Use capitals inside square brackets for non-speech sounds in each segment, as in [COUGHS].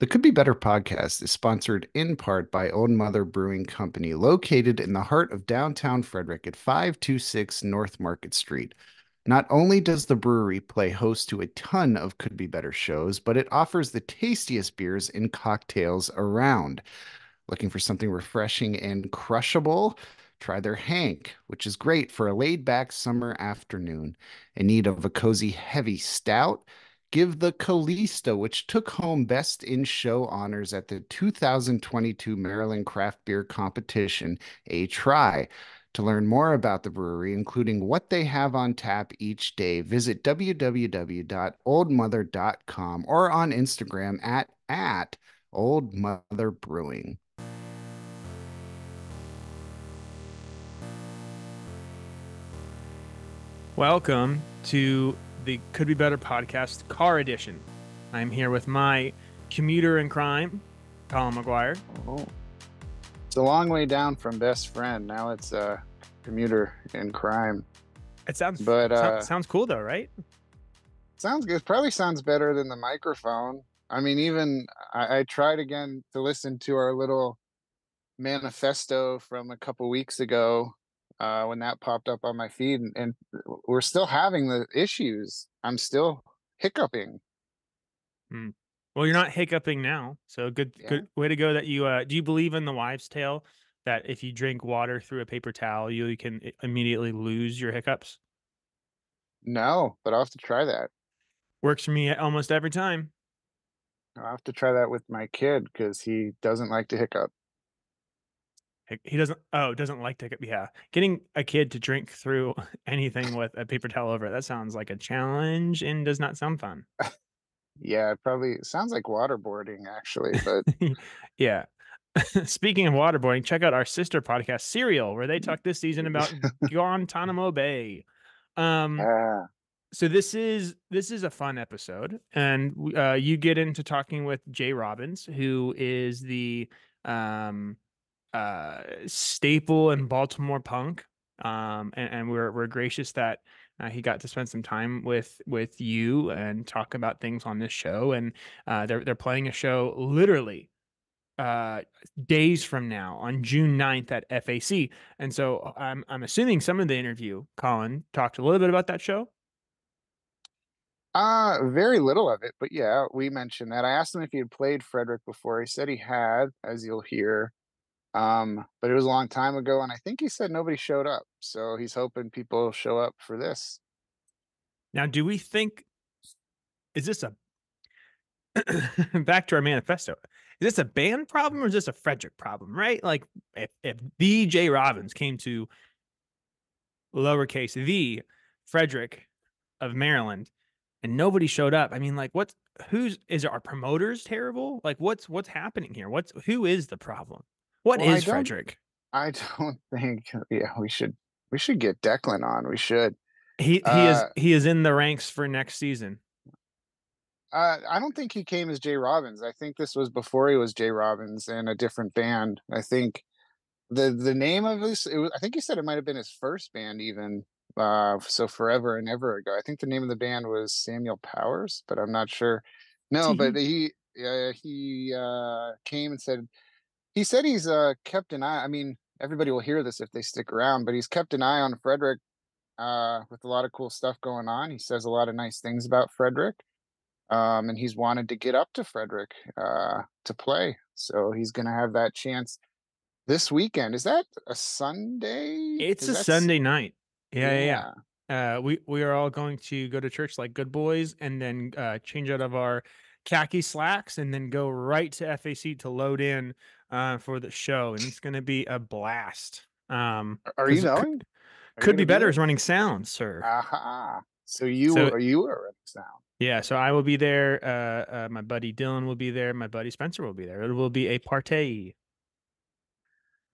The Could Be Better podcast is sponsored in part by Olde Mother Brewing Company, located in the heart of downtown Frederick at 526 North Market Street. Not only does the brewery play host to a ton of Could Be Better shows, but it offers the tastiest beers and cocktails around. Looking for something refreshing and crushable? Try their Hank, which is great for a laid back summer afternoon. In need of a cozy, heavy stout? Give the Callisto, which took home Best in Show honors at the 2022 Maryland Craft Beer Competition, a try. To learn more about the brewery, including what they have on tap each day, visit www.oldemother.com or on Instagram at, at Olde Mother Brewing. Welcome to the Could Be Better podcast, car edition. I'm here with my commuter in crime, Colin McGuire. Oh, it's a long way down from best friend. Now it's a uh, commuter in crime. It sounds, but uh, sounds cool though, right? Sounds good. Probably sounds better than the microphone. I mean, even I, I tried again to listen to our little manifesto from a couple weeks ago uh, when that popped up on my feed, and, and we're still having the issues. I'm still hiccuping. Hmm. Well, you're not hiccuping now, so good, yeah. good way to go. That you uh, do you believe in the wives' tale that if you drink water through a paper towel, you can immediately lose your hiccups? No, but I'll have to try that. Works for me almost every time. I'll have to try that with my kid because he doesn't like to hiccup. He doesn't. Oh, doesn't like to. Yeah, getting a kid to drink through [LAUGHS] anything with a paper towel over it. That sounds like a challenge and does not sound fun. [LAUGHS] yeah, it probably sounds like waterboarding actually, but [LAUGHS] yeah. Speaking of waterboarding, check out our sister podcast, Serial, where they talk this season about Guantanamo Bay. Um, yeah. So this is this is a fun episode, and uh, you get into talking with J Robbins, who is the um uh, staple in Baltimore punk. Um, and, and we're we're gracious that uh, he got to spend some time with with you and talk about things on this show. And uh, they're they're playing a show literally uh, days from now on June 9th at FAC. And so uh, I'm I'm assuming some of the interview, Colin talked a little bit about that show. Uh very little of it, but yeah, we mentioned that. I asked him if he had played Frederick before. He said he had, as you'll hear. Um, but it was a long time ago, and I think he said nobody showed up. So he's hoping people show up for this. Now, do we think is this a [COUGHS] back to our manifesto? Is this a band problem or is this a Frederick problem? Right? Like if if the J Robbins came to lowercase the Frederick of Maryland and nobody showed up, I mean, like what's who's is our promoters terrible? Like what's what's happening here? What's who is the problem? What well, is I Frederick? I don't [LAUGHS] think. Yeah, we should we should get Declan on. We should. He he uh, is he is in the ranks for next season. Uh, I don't think he came as J Robbins. I think this was before he was J Robbins in a different band. I think the the name of this. It was, I think he said it might have been his first band even. Uh, so forever and ever ago. I think the name of the band was Samuel Powers, but I'm not sure. No, but he he uh, came and said he said he's uh, kept an eye. I mean, everybody will hear this if they stick around, but he's kept an eye on Frederick uh, with a lot of cool stuff going on. He says a lot of nice things about Frederick. Um, and he's wanted to get up to Frederick uh, to play. So he's going to have that chance this weekend. Is that a Sunday? It's Is a Sunday night. Yeah, yeah. yeah. Uh, we we are all going to go to church like good boys, and then uh, change out of our khaki slacks, and then go right to FAC to load in uh, for the show, and it's going to be a blast. Um, are you going? Could, could be better be as running sound, sir. Aha. So you so, are you are running sound. Yeah, so I will be there. Uh, uh, my buddy Dylan will be there. My buddy Spencer will be there. It will be a party.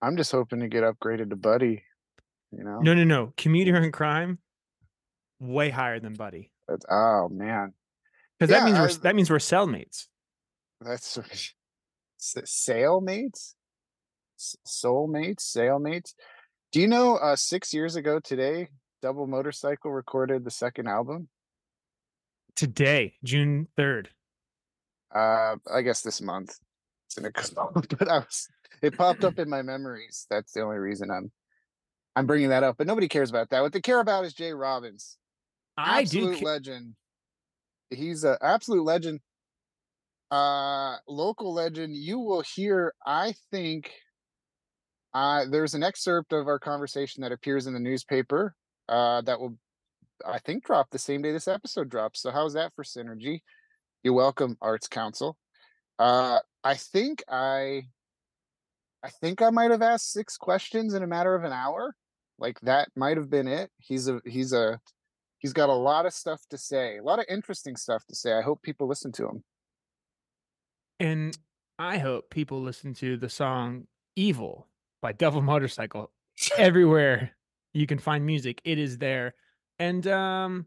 I'm just hoping to get upgraded to buddy. You know? No, no, no. Commuter and [LAUGHS] crime, way higher than buddy. That's, oh man. Because yeah, that means I, we're that means we're cellmates. That's [LAUGHS] Sailmates, Soulmates, Sailmates. Do you know? Uh, six years ago today, Double Motorcycle recorded the second album. Today, June third. Uh, I guess this month. It's in a couple, but I was it popped up in my memories. That's the only reason I'm I'm bringing that up. But nobody cares about that. What they care about is J Robbins. I absolute do. legend. He's an absolute legend. Uh, local legend. You will hear. I think. Uh, there's an excerpt of our conversation that appears in the newspaper. Uh, that will, I think, drop the same day this episode drops. So how's that for synergy? You're welcome, Arts Council. Uh, I think I I think I might have asked six questions in a matter of an hour. Like that might have been it. He's a he's a he's got a lot of stuff to say, a lot of interesting stuff to say. I hope people listen to him. And I hope people listen to the song Evil by Devil [LAUGHS] Motorcycle. Everywhere you can find music, it is there. And um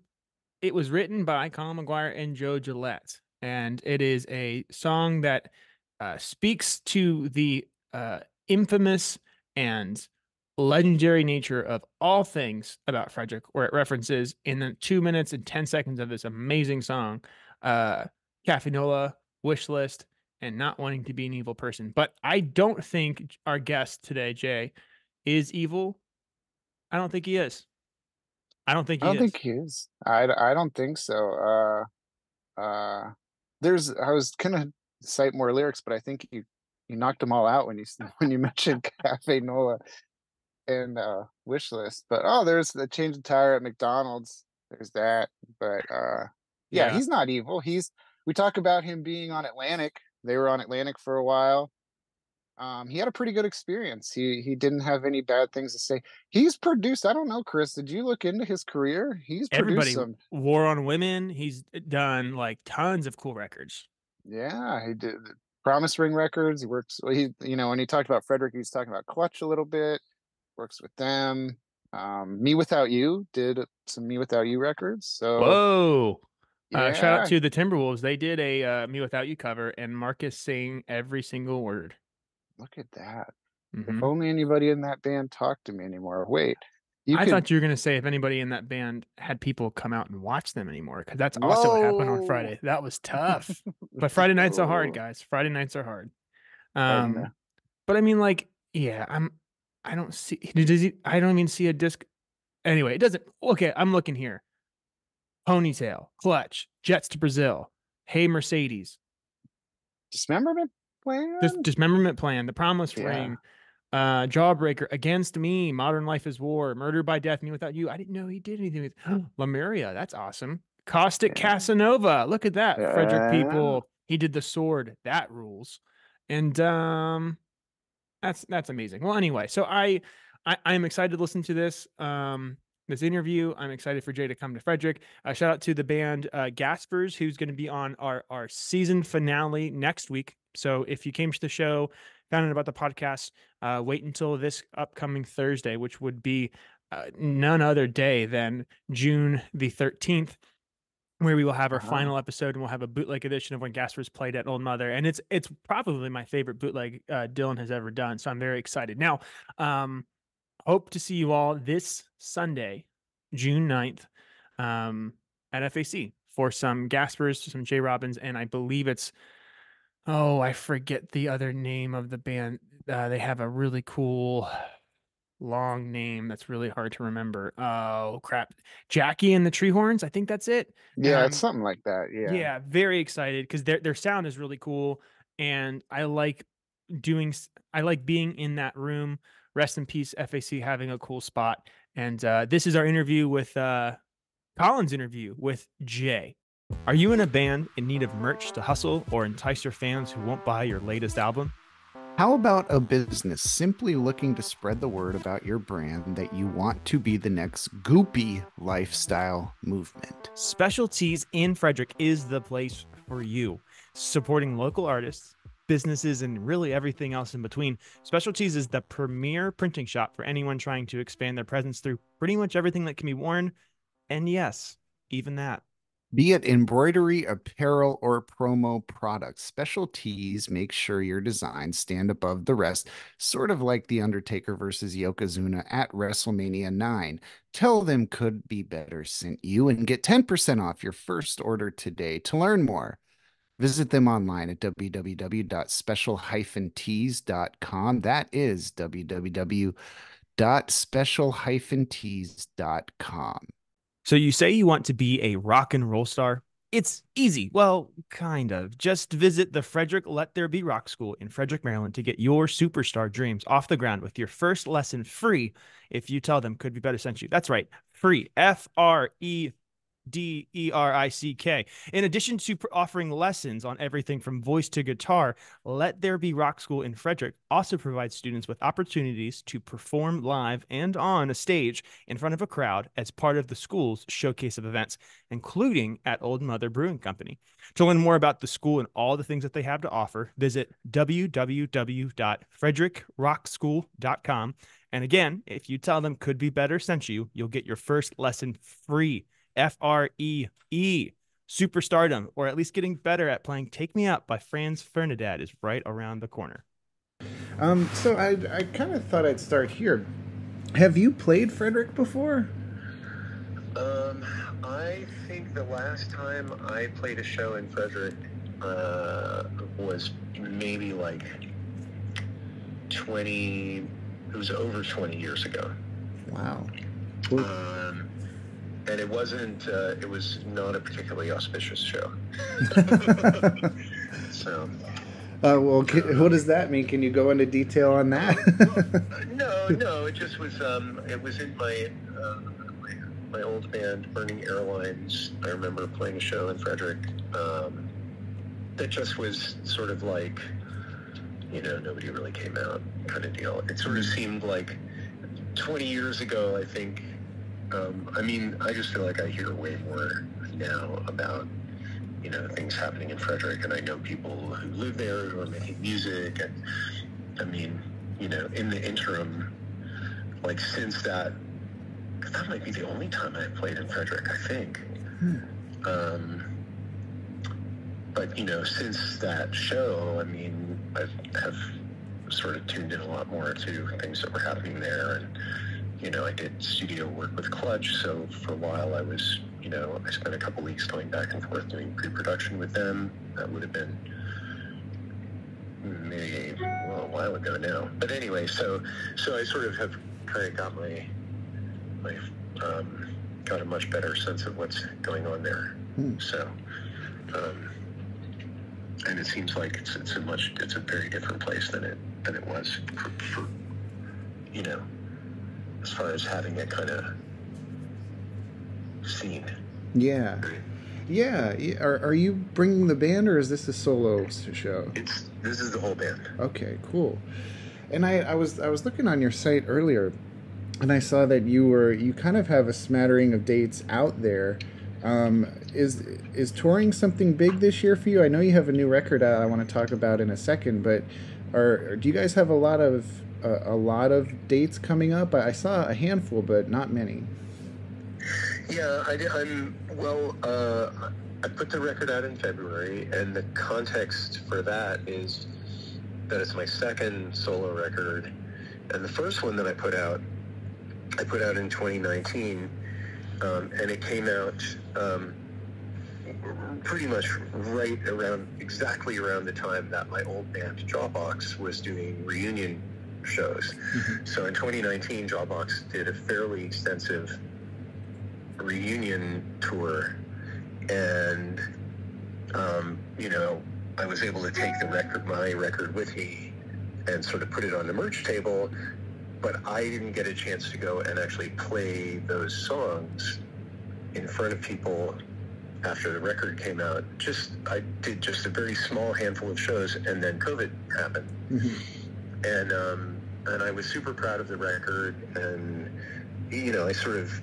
it was written by Colin McGuire and Joe Gillette. And it is a song that uh, speaks to the uh, infamous and legendary nature of all things about Frederick, where it references in the two minutes and 10 seconds of this amazing song, uh, Cafe Nola, wish list, and not wanting to be an evil person. But I don't think our guest today, Jay, is evil. I don't think he is. I don't think he I don't is. think he is. I, I don't think so. Uh, uh, there's I was gonna cite more lyrics, but I think you you knocked them all out when you [LAUGHS] when you mentioned Cafe Nola and uh wish list. But oh, there's the change of tire at McDonald's. There's that. But uh yeah, Yeah. he's not evil. He's we talk about him being on Atlantic. They were on Atlantic for a while. Um, he had a pretty good experience. He he didn't have any bad things to say. He's produced. I don't know, Chris. Did you look into his career? He's Everybody, produced some. War on Women. He's done like tons of cool records. Yeah, he did Promise Ring Records. He works. well, He you know when he talked about Frederick, he's talking about Clutch a little bit. Works with them. Um, mewithoutYou did some mewithoutYou records. So Whoa. Uh, shout out to the Timberwolves. They did a uh, mewithoutYou cover, and Marcus sang every single word. look at that. Mhm. If only anybody in that band talked to me anymore. Wait, I could. thought you were going to say if anybody in that band had people come out and watch them anymore, because that's also what happened on Friday. That was tough. [LAUGHS] but Friday nights are hard, guys. Friday nights are hard. Um, know. but I mean, like, yeah, I'm. I don't see. Does he? I don't even see a disc. Anyway, it doesn't. Okay, I'm looking here. Ponytail, clutch, jets to Brazil. Hey Mercedes, Dismemberment plan. Dis- dismemberment plan, the promise Yeah. ring, uh, jawbreaker, against me, modern life is war, murder by death, mewithoutYou. I didn't know he did anything with [GASPS] Lemuria. That's awesome. Caustic Yeah. Casanova. Look at that. Frederick people. He did the sword. That rules. And um that's that's amazing. Well, anyway, so I, I I'm excited to listen to this. Um this interview. I'm excited for Jay to come to Frederick. Uh, shout out to the band uh, Gaspers, who's going to be on our our season finale next week. So if you came to the show, found out about the podcast, uh, wait until this upcoming Thursday, which would be uh, none other day than June the 13th, where we will have our Uh-huh. final episode and we'll have a bootleg edition of when Gaspers played at Olde Mother. And it's it's probably my favorite bootleg uh, Dylan has ever done. So I'm very excited. Now, um, hope to see you all this Sunday, June 9th, um, at FAC for some Gaspers, some J Robbins, and I believe it's oh, I forget the other name of the band. Uh, they have a really cool long name that's really hard to remember. Oh crap. Jackie and the Treehorns. I think that's it. Yeah, Um, it's something like that. Yeah. yeah, very excited because their their sound is really cool, and I like doing. I like being in that room. Rest in peace, FAC having a cool spot. And uh, this is our interview with uh, Colin's interview with Jay. Are you in a band in need of merch to hustle or entice your fans who won't buy your latest album? How about a business simply looking to spread the word about your brand that you want to be the next goopy lifestyle movement? Special Tees in Frederick is the place for you. Supporting local artists, businesses, and really everything else in between. Special Tees is the premier printing shop for anyone trying to expand their presence through pretty much everything that can be worn. And yes, even that. Be it embroidery, apparel, or promo products, Special Tees make sure your designs stand above the rest, sort of like The Undertaker versus Yokozuna at WrestleMania 9. Tell them Could Be Better sent you and get 10% off your first order today. To learn more, Visit them online at www.special-tees.com. That is www.special-tees.com. So you say you want to be a rock and roll star? It's easy. Well, kind of. Just visit the Frederick Let There Be Rock School in Frederick, Maryland to get your superstar dreams off the ground with your first lesson free if you tell them Could Be Better sent you. That's right, free. F R E D E R I C K. In addition to offering lessons on everything from voice to guitar, Let There Be Rock School in Frederick also provides students with opportunities to perform live and on a stage in front of a crowd as part of the school's showcase of events, including at Olde Mother Brewing Company. To learn more about the school and all the things that they have to offer, visit www.frederickrockschool.com. And again, if you tell them could be better sent you, you'll get your first lesson free. F R E E. Superstardom, or at least getting better at playing Take Me Out by Franz Ferdinand is right around the corner. Um, so I, I kind of thought I'd start here. Have you played Frederick before? Um, I think the last time I played a show in Frederick uh, was maybe like 20, it was over 20 years ago. Wow. Um, and it wasn't. Uh, it was not a particularly auspicious show. [LAUGHS] so. Uh, well, can, what does that mean? Can you go into detail on that? [LAUGHS] no, no. It just was. Um, it was in my, uh, my, my old band, Burning Airlines. I remember playing a show in Frederick. Um, that just was sort of like, you know, nobody really came out kind of deal. It sort of seemed like 20 years ago. I think um, I mean, I just feel like I hear way more now about you know things happening in Frederick, and I know people who live there who are making music, and I mean, you know, in the interim, like since that, that might be the only time I played in Frederick, I think. Hmm. Um, but you know, since that show, I mean, I have sort of tuned in a lot more to things that were happening there, and you know, I did studio work with Clutch, so for a while I was, you know, I spent a couple weeks going back and forth doing pre-production with them. That would have been maybe well, a while ago now. But anyway, so so I sort of have kind of got my my um, got a much better sense of what's going on there. Hmm. So. Um, and it seems like it's, it's a much it's a very different place than it than it was for, for you know as far as having a kind of scene. Yeah. Yeah. Are, are you bringing the band or is this a solo show? It's this is the whole band. Okay, cool. And I, I was I was looking on your site earlier and I saw that you were you kind of have a smattering of dates out there. Um, is is touring something big this year for you? I know you have a new record out I want to talk about in a second, but are do you guys have a lot of a, a lot of dates coming up? I saw a handful, but not many. Yeah, I, am well. Uh, I put the record out in February, and the context for that is that it's my second solo record, and the first one that I put out, I put out in 2019, um, and it came out um, pretty much right around exactly around the time that my old band Jawbox was doing reunion shows. Mm-hmm. So in 2019, Jawbox did a fairly extensive reunion tour, and um, you know, I was able to take the record, my record, with me, and sort of put it on the merch table. But I didn't get a chance to go and actually play those songs in front of people after the record came out. Just I did just a very small handful of shows, and then COVID happened. Mm-hmm and um, and I was super proud of the record, and you know, I sort of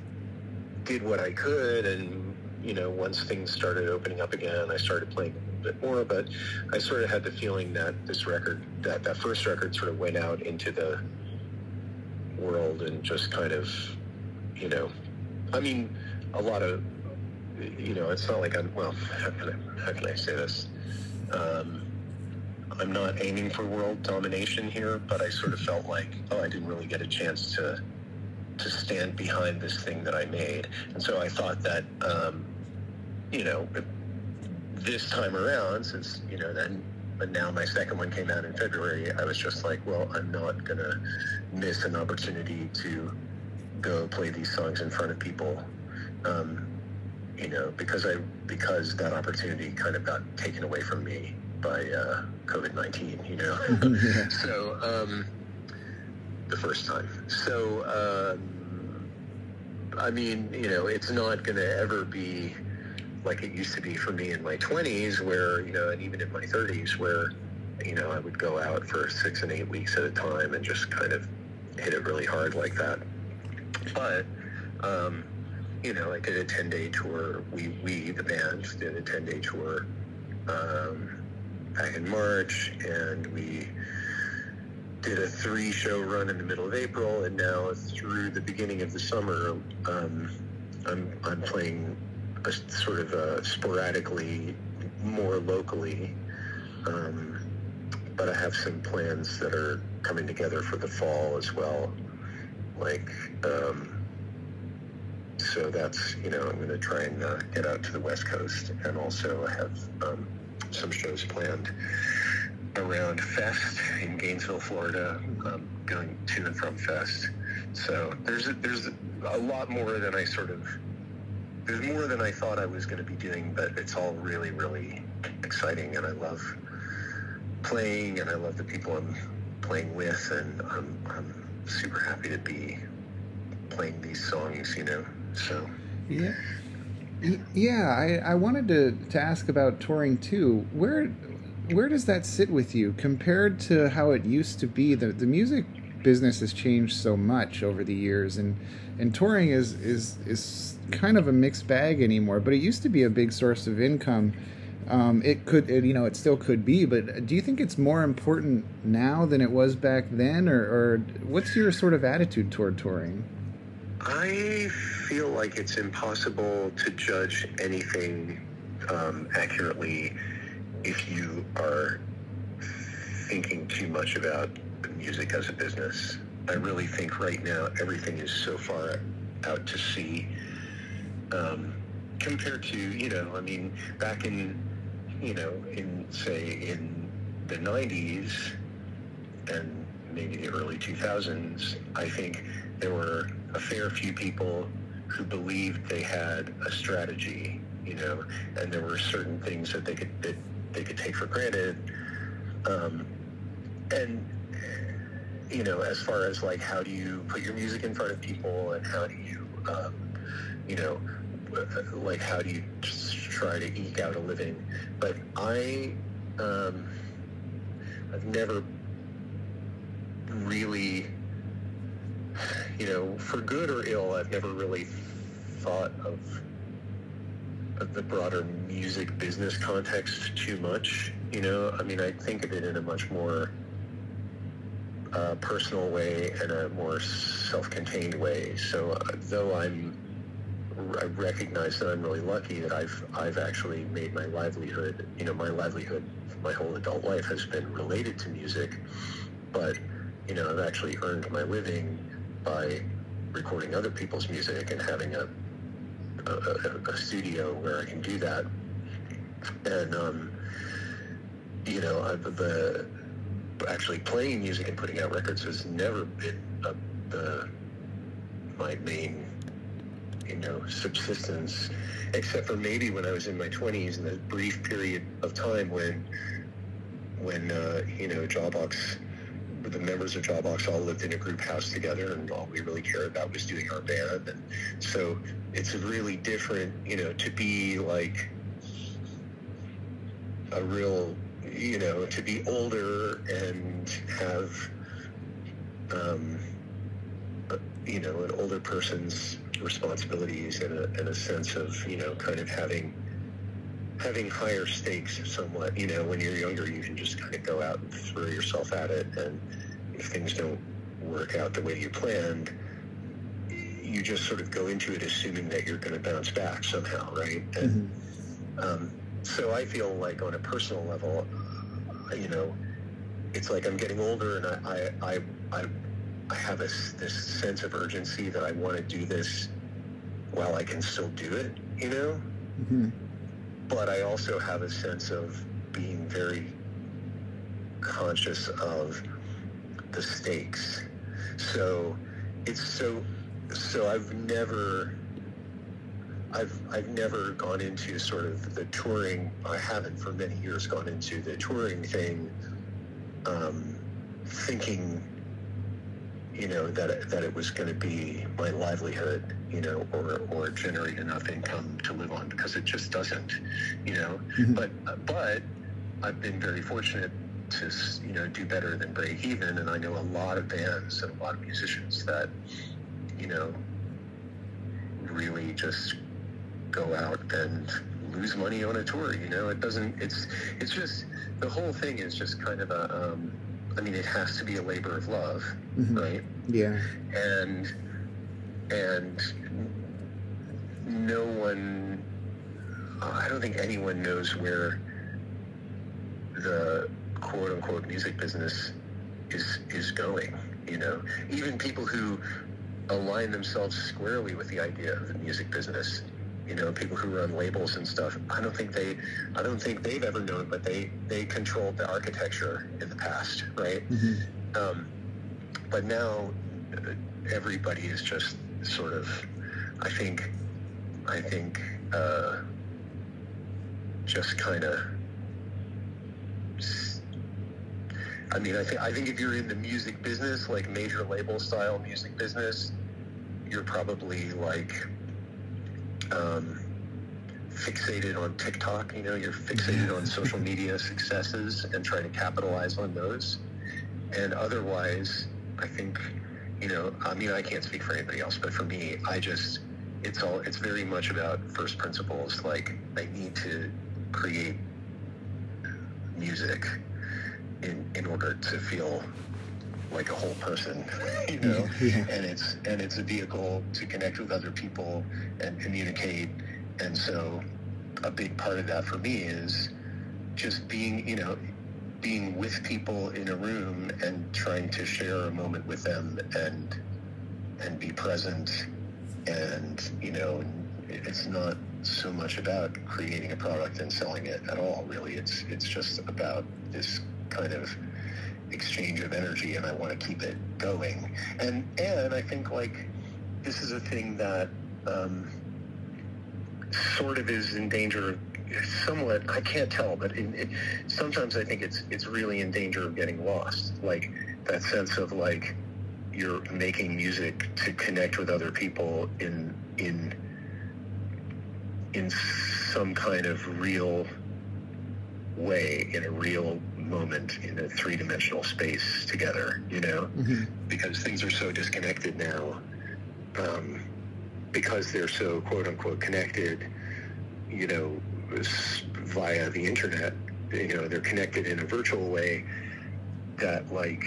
did what I could, and you know, once things started opening up again, I started playing a little bit more. But I sort of had the feeling that this record, that that first record, sort of went out into the world and just kind of, you know, I mean, a lot of, you know, it's not like I'm well. How can I, how can I say this? Um, I'm not aiming for world domination here, but I sort of felt like, oh, I didn't really get a chance to to stand behind this thing that I made, and so I thought that, um, you know, this time around, since you know then, but now my second one came out in February, I was just like, well, I'm not gonna miss an opportunity to go play these songs in front of people. Um, you know, because I because that opportunity kind of got taken away from me by uh, COVID nineteen. You know, [LAUGHS] yeah. so um, the first time. So um, I mean, you know, it's not going to ever be like it used to be for me in my twenties, where you know, and even in my thirties, where you know I would go out for six and eight weeks at a time and just kind of hit it really hard like that. But um, you know, I did a 10 day tour. We, we, the band, did a 10 day tour um, back in March, and we did a three show run in the middle of April, and now through the beginning of the summer, um, I'm, I'm playing a, sort of a sporadically, more locally. Um, but I have some plans that are coming together for the fall as well. Like, um, so that's you know I'm going to try and uh, get out to the West Coast, and also I have um, some shows planned around Fest in Gainesville, Florida, um, going to and from Fest. So there's a, there's a lot more than I sort of there's more than I thought I was going to be doing, but it's all really really exciting, and I love playing, and I love the people I'm playing with, and I'm I'm super happy to be playing these songs, you know. So yeah, yeah. I, I wanted to to ask about touring too. Where where does that sit with you compared to how it used to be? The the music business has changed so much over the years, and and touring is is is kind of a mixed bag anymore. But it used to be a big source of income. Um, it could, it, you know, it still could be. But do you think it's more important now than it was back then, or, or what's your sort of attitude toward touring? I feel like it's impossible to judge anything um, accurately if you are thinking too much about music as a business. I really think right now everything is so far out to sea um, compared to, you know, I mean, back in, you know, in, say, in the 90s and maybe the early 2000s, I think there were a fair few people who believed they had a strategy, you know, and there were certain things that they could that they could take for granted. Um, and you know, as far as like how do you put your music in front of people, and how do you, um, you know, like how do you try to eke out a living? But I, um, I've never really you know, for good or ill, I've never really thought of, of the broader music business context too much. You know, I mean, I think of it in a much more uh, personal way and a more self-contained way. So, uh, though I'm, I recognize that I'm really lucky that I've I've actually made my livelihood. You know, my livelihood, my whole adult life has been related to music, but you know, I've actually earned my living by recording other people's music and having a, a, a studio where I can do that. And, um, you know, I, the actually playing music and putting out records has never been a, the, my main, you know, subsistence, except for maybe when I was in my 20s and the brief period of time when, when, uh, you know, Jawbox the members of Jawbox all lived in a group house together, and all we really cared about was doing our band. And so it's really different, you know, to be like a real, you know, to be older and have, um, you know, an older person's responsibilities and a, and a sense of, you know, kind of having having higher stakes somewhat. You know, when you're younger, you can just kind of go out and throw yourself at it. And if things don't work out the way you planned, you just sort of go into it assuming that you're going to bounce back somehow, right? And mm-hmm. um, so I feel like on a personal level, you know, it's like I'm getting older and I, I, I, I have this, this sense of urgency that I want to do this while I can still do it, you know? Mm-hmm but I also have a sense of being very conscious of the stakes. So it's so so I've never I've I've never gone into sort of the touring. I haven't for many years gone into the touring thing, um, thinking, you know, that that it was going to be my livelihood, you know, or or generate enough income to live on because it just doesn't, you know. Mm-hmm. But but I've been very fortunate to you know do better than break even, and I know a lot of bands and a lot of musicians that you know really just go out and lose money on a tour. You know, it doesn't. It's it's just the whole thing is just kind of a. Um, I mean, it has to be a labor of love, mm-hmm. right? Yeah. And and no one. I don't think anyone knows where the quote unquote music business is is going. You know, even people who align themselves squarely with the idea of the music business. You know, people who run labels and stuff. I don't think they, I don't think they've ever known, but they they controlled the architecture in the past, right? Mm-hmm. Um, but now uh, everybody is just sort of, I think, I think, uh, just kind of I mean, I think I think if you're in the music business, like major label style music business, you're probably like um, fixated on TikTok. You know, you're fixated on social media [LAUGHS] successes and trying to capitalize on those. And otherwise, I think, you know, I mean, I can't speak for anybody else, but for me, I just, it's all, it's very much about first principles. Like, I need to create music in, in order to feel like a whole person, you know, yeah, and it's and it's a vehicle to connect with other people and communicate. And so, a big part of that for me is just being, you know, being with people in a room and trying to share a moment with them and and be present. And you know, it's not so much about creating a product and selling it at all. Really, it's it's just about this kind of exchange of energy and I want to keep it going. And and I think like this is a thing that um, sort of is in danger of somewhat I can't tell, but in, it, sometimes I think it's it's really in danger of getting lost. Like that sense of like you're making music to connect with other people in in in some kind of real way in a real moment in a three-dimensional space together you know mm-hmm. because things are so disconnected now um, because they're so quote unquote connected you know via the internet you know they're connected in a virtual way that like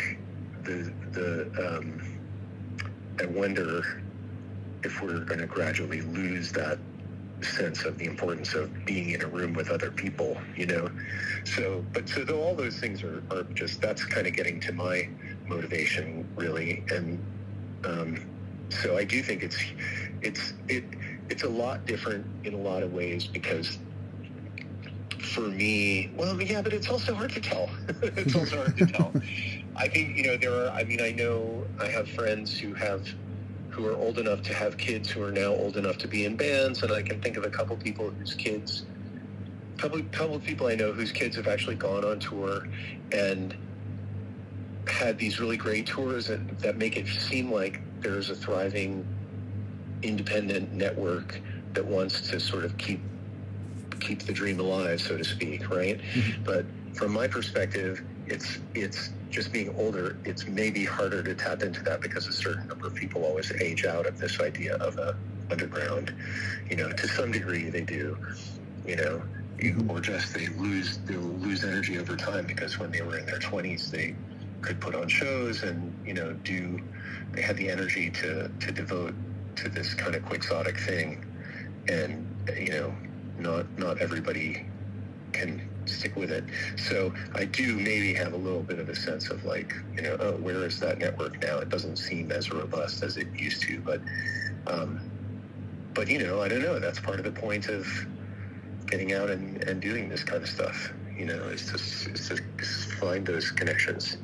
the the um, I wonder if we're going to gradually lose that sense of the importance of being in a room with other people, you know. So, but so though all those things are, are just that's kind of getting to my motivation really, and um, so I do think it's it's it it's a lot different in a lot of ways because for me, well, yeah, but it's also hard to tell. [LAUGHS] it's also hard to tell. [LAUGHS] I think you know there are. I mean, I know I have friends who have who are old enough to have kids who are now old enough to be in bands, and I can think of a couple people whose kids, couple couple people I know whose kids have actually gone on tour and had these really great tours that, that make it seem like there's a thriving independent network that wants to sort of keep keep the dream alive, so to speak, right? Mm-hmm. But from my perspective, it's it's just being older, it's maybe harder to tap into that because a certain number of people always age out of this idea of a underground. You know, to some degree they do. You know, mm-hmm. or just they lose they'll lose energy over time because when they were in their twenties they could put on shows and you know do they had the energy to to devote to this kind of quixotic thing and you know not not everybody can stick with it. So I do maybe have a little bit of a sense of like, you know, oh, where is that network now? It doesn't seem as robust as it used to, but, um, but you know, I don't know. That's part of the point of getting out and, and doing this kind of stuff. You know, it's just it's to find those connections.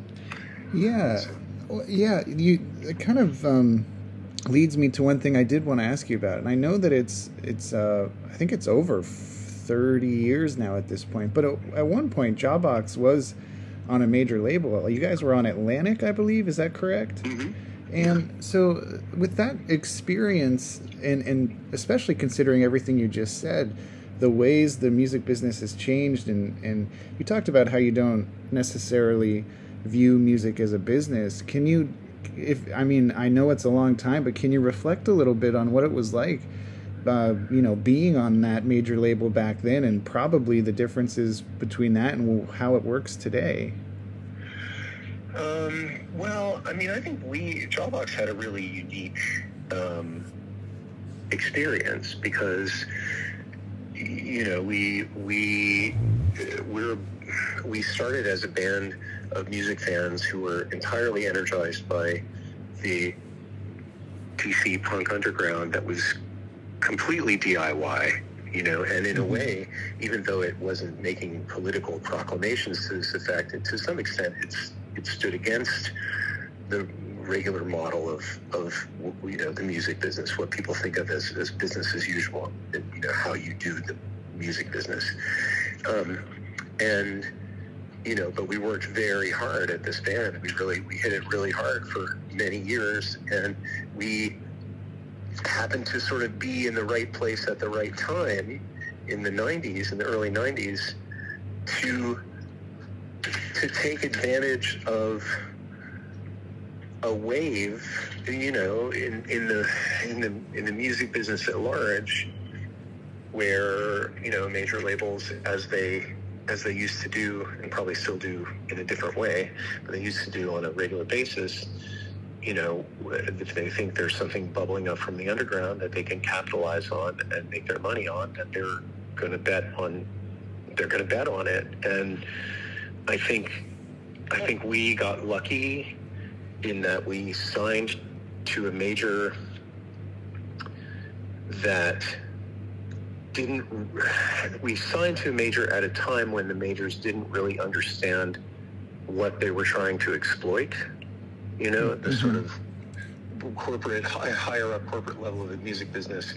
Yeah, so. well, yeah. You it kind of um, leads me to one thing I did want to ask you about, and I know that it's it's uh, I think it's over thirty years now at this point, but at one point, Jawbox was on a major label. You guys were on Atlantic, I believe. Is that correct? Mm-hmm. And so, with that experience, and and especially considering everything you just said, the ways the music business has changed, and and you talked about how you don't necessarily view music as a business. Can you, if I mean, I know it's a long time, but can you reflect a little bit on what it was like? Uh, you know, being on that major label back then, and probably the differences between that and how it works today. Um, well, I mean, I think we Jawbox had a really unique um, experience because you know we we we're we started as a band of music fans who were entirely energized by the DC punk underground that was completely DIY, you know, and in a mm-hmm. way, even though it wasn't making political proclamations to this effect, it, to some extent, it's it stood against the regular model of, of you know the music business, what people think of as, as business as usual, and you know how you do the music business, um, and you know, but we worked very hard at this band. We really we hit it really hard for many years, and we happened to sort of be in the right place at the right time in the 90s, in the early 90s, to to take advantage of a wave, you know, in, in the in the in the music business at large, where you know major labels as they as they used to do and probably still do in a different way, but they used to do on a regular basis. You know, if they think there's something bubbling up from the underground that they can capitalize on and make their money on, that they're going to bet on, they're going to bet on it. And I think I think we got lucky in that we signed to a major that didn't we signed to a major at a time when the majors didn't really understand what they were trying to exploit you know at the mm-hmm. sort of corporate high, higher up corporate level of the music business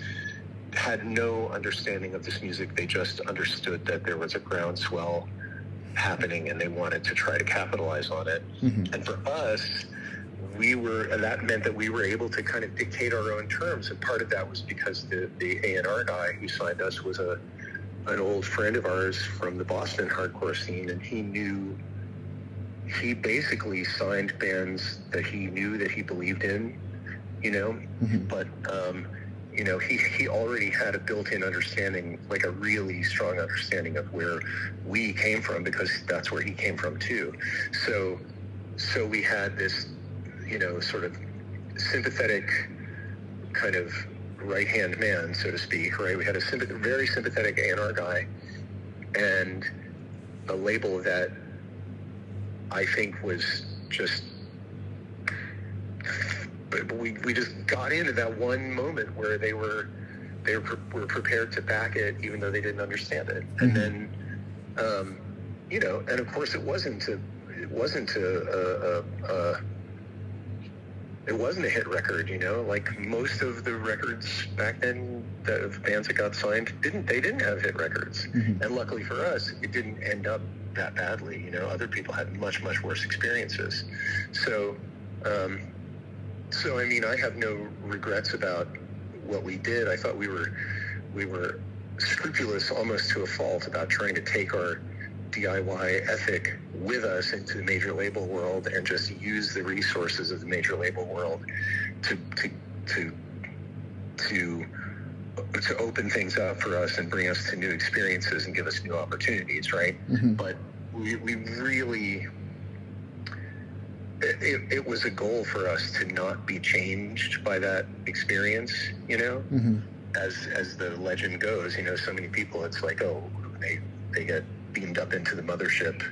had no understanding of this music they just understood that there was a groundswell happening and they wanted to try to capitalize on it. Mm-hmm. And for us, we were, and that meant that we were able to kind of dictate our own terms. And part of that was because the, the A&R guy who signed us was a, an old friend of ours from the Boston hardcore scene. And he knew, he basically signed bands that he knew that he believed in, you know, mm-hmm. but, um, you know, he, he already had a built-in understanding, like a really strong understanding of where we came from because that's where he came from too. So, so we had this, you know, sort of sympathetic kind of right-hand man, so to speak, right? We had a sympath- very sympathetic A&R guy and a label that I think was just but we, we just got into that one moment where they were they were, were prepared to back it even though they didn't understand it mm-hmm. and then um, you know and of course it wasn't a it wasn't a it wasn't a hit record, you know. Like most of the records back then, the bands that got signed didn't they didn't have hit records, mm-hmm. and luckily for us, it didn't end up that badly. You know, other people had much much worse experiences. So, um, so I mean, I have no regrets about what we did. I thought we were we were scrupulous almost to a fault about trying to take our DIY ethic with us into the major label world and just use the resources of the major label world to to to to to open things up for us and bring us to new experiences and give us new opportunities, right? Mm-hmm. But we, we really it, it, was a goal for us to not be changed by that experience, you know, mm-hmm. as, as the legend goes, you know, so many people, it's like, oh, they, they get beamed up into the mothership